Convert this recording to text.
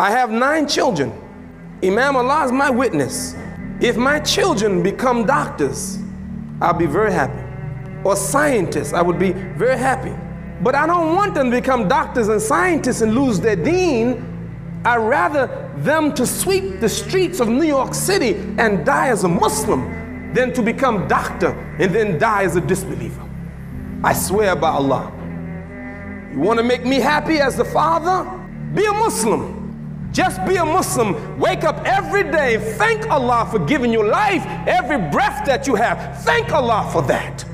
I have nine children. Imam Allah is my witness. If my children become doctors, I'll be very happy. Or scientists, I would be very happy. But I don't want them to become doctors and scientists and lose their deen. I'd rather them to sweep the streets of New York City and die as a Muslim than to become doctor and then die as a disbeliever. I swear by Allah. You want to make me happy as the father? Be a Muslim. Just be a Muslim. Wake up every day. Thank Allah for giving you life, every breath that you have. Thank Allah for that.